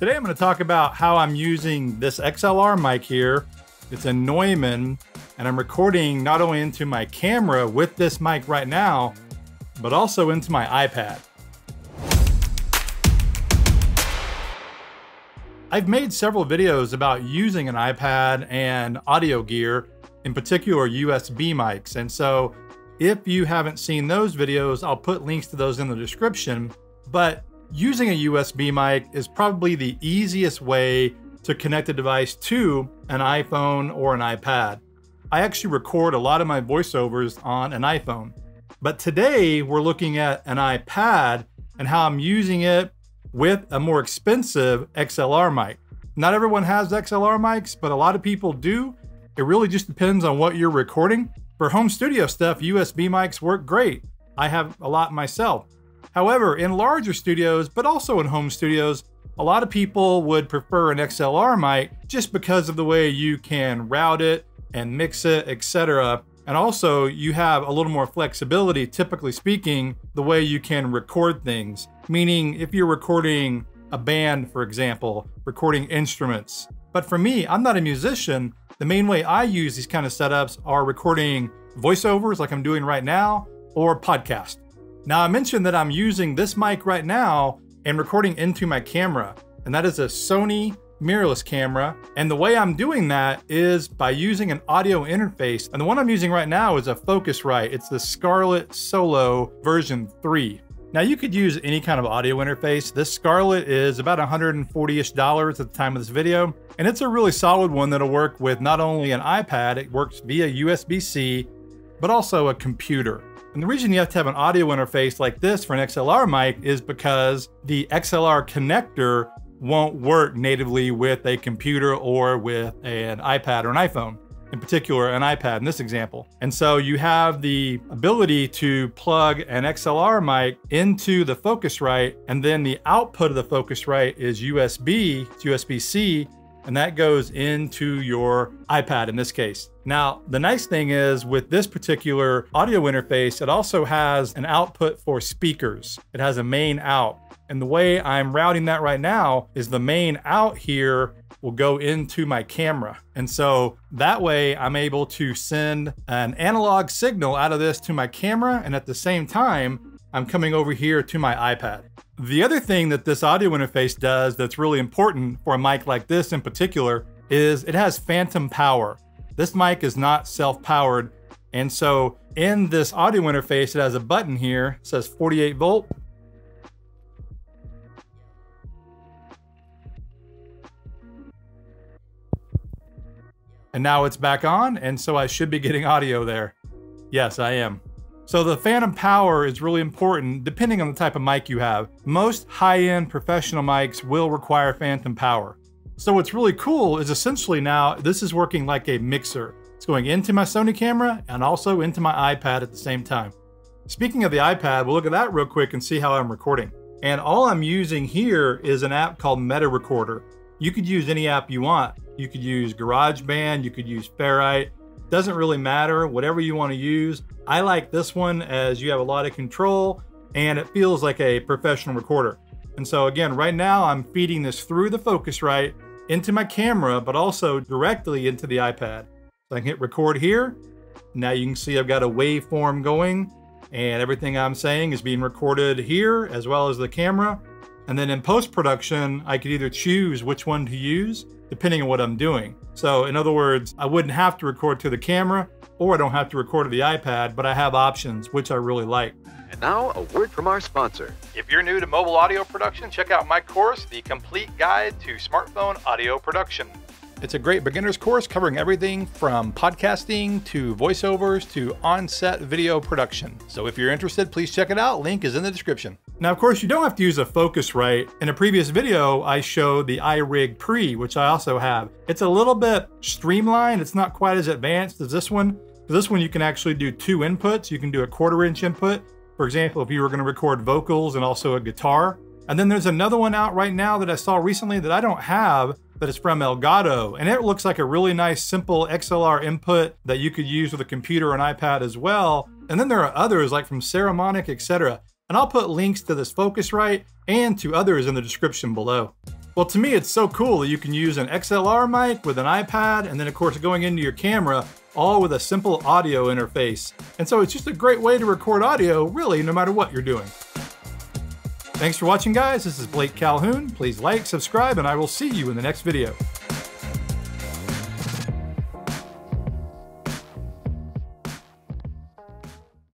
Today I'm going to talk about how I'm using this XLR mic here. It's a Neumann and I'm recording not only into my camera with this mic right now, but also into my iPad. I've made several videos about using an iPad and audio gear, in particular USB mics. And so if you haven't seen those videos, I'll put links to those in the description. But using a USB mic is probably the easiest way to connect a device to an iPhone or an iPad. I actually record a lot of my voiceovers on an iPhone. But today we're looking at an iPad and how I'm using it with a more expensive XLR mic. Not everyone has XLR mics, but a lot of people do. It really just depends on what you're recording. For home studio stuff, USB mics work great. I have a lot myself. However, in larger studios, but also in home studios, a lot of people would prefer an XLR mic just because of the way you can route it and mix it, etc. And also, you have a little more flexibility, typically speaking, the way you can record things. Meaning, if you're recording a band, for example, recording instruments. But for me, I'm not a musician. The main way I use these kind of setups are recording voiceovers like I'm doing right now or podcast. Now, I mentioned that I'm using this mic right now and recording into my camera, and that is a Sony mirrorless camera. And the way I'm doing that is by using an audio interface. And the one I'm using right now is a Focusrite. It's the Scarlett Solo version 3. Now you could use any kind of audio interface. This Scarlett is about 140-ish dollars at the time of this video. And it's a really solid one that'll work with not only an iPad, it works via USB-C, but also a computer. And the reason you have to have an audio interface like this for an XLR mic is because the XLR connector won't work natively with a computer or with an iPad or an iPhone. In particular, an iPad in this example. And so you have the ability to plug an XLR mic into the Focusrite, and then the output of the Focusrite is USB, it's USB-C, and that goes into your iPad in this case. Now, the nice thing is with this particular audio interface, it also has an output for speakers. It has a main out. And the way I'm routing that right now is the main out here will go into my camera. And so that way I'm able to send an analog signal out of this to my camera. And at the same time, I'm coming over here to my iPad. The other thing that this audio interface does that's really important for a mic like this in particular is it has phantom power. This mic is not self-powered. And so in this audio interface, it has a button here, says 48 volt. And now it's back on, and so I should be getting audio there. Yes, I am. So the phantom power is really important depending on the type of mic you have. Most high-end professional mics will require phantom power. So what's really cool is essentially now this is working like a mixer. It's going into my Sony camera and also into my iPad at the same time. Speaking of the iPad, we'll look at that real quick and see how I'm recording. And all I'm using here is an app called Meta Recorder. You could use any app you want. You could use GarageBand, you could use Ferrite, doesn't really matter, whatever you want to use. I like this one as you have a lot of control and it feels like a professional recorder. And so again, right now I'm feeding this through the Focusrite into my camera, but also directly into the iPad. So I can hit record here. Now you can see I've got a waveform going and everything I'm saying is being recorded here as well as the camera. And then in post-production, I could either choose which one to use depending on what I'm doing. So in other words, I wouldn't have to record to the camera or I don't have to record to the iPad, but I have options, which I really like. And now a word from our sponsor. If you're new to mobile audio production, check out my course, The Complete Guide to Smartphone Audio Production. It's a great beginner's course covering everything from podcasting to voiceovers to on-set video production. So if you're interested, please check it out. Link is in the description. Now, of course, you don't have to use a Focusrite. In a previous video, I showed the iRig Pre, which I also have. It's a little bit streamlined. It's not quite as advanced as this one. For this one, you can actually do two inputs. You can do a quarter inch input. For example, if you were gonna record vocals and also a guitar. And then there's another one out right now that I saw recently that I don't have, that is from Elgato. And it looks like a really nice, simple XLR input that you could use with a computer and iPad as well. And then there are others like from Saramonic, etc. And I'll put links to this Focusrite and to others in the description below. Well, to me, it's so cool that you can use an XLR mic with an iPad, and then, of course, going into your camera, all with a simple audio interface. And so it's just a great way to record audio, really, no matter what you're doing. Thanks for watching, guys. This is Blake Calhoun. Please like, subscribe, and I will see you in the next video.